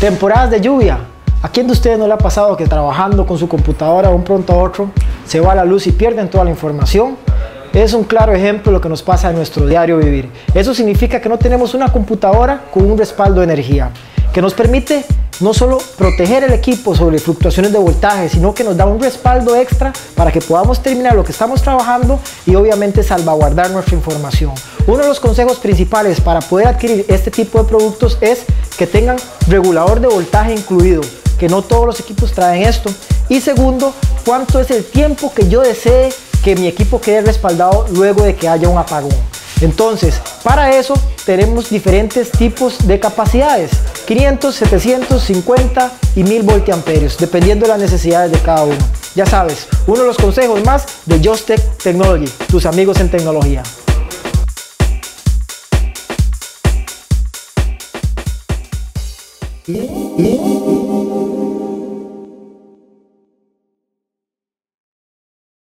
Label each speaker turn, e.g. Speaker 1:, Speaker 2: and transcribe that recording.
Speaker 1: Temporadas de lluvia. ¿A quién de ustedes no le ha pasado que trabajando con su computadora de un pronto a otro se va la luz y pierden toda la información? Es un claro ejemplo de lo que nos pasa en nuestro diario vivir. Eso significa que no tenemos una computadora con un respaldo de energía, que nos permite no solo proteger el equipo sobre fluctuaciones de voltaje, sino que nos da un respaldo extra para que podamos terminar lo que estamos trabajando y obviamente salvaguardar nuestra información. Uno de los consejos principales para poder adquirir este tipo de productos es que tengan regulador de voltaje incluido, que no todos los equipos traen esto. Y segundo, cuánto es el tiempo que yo desee que mi equipo quede respaldado luego de que haya un apagón. Entonces, para eso tenemos diferentes tipos de capacidades, 500, 750 y 1000 voltiamperios, dependiendo de las necesidades de cada uno. Ya sabes, uno de los consejos más de Justech Technology, tus amigos en tecnología.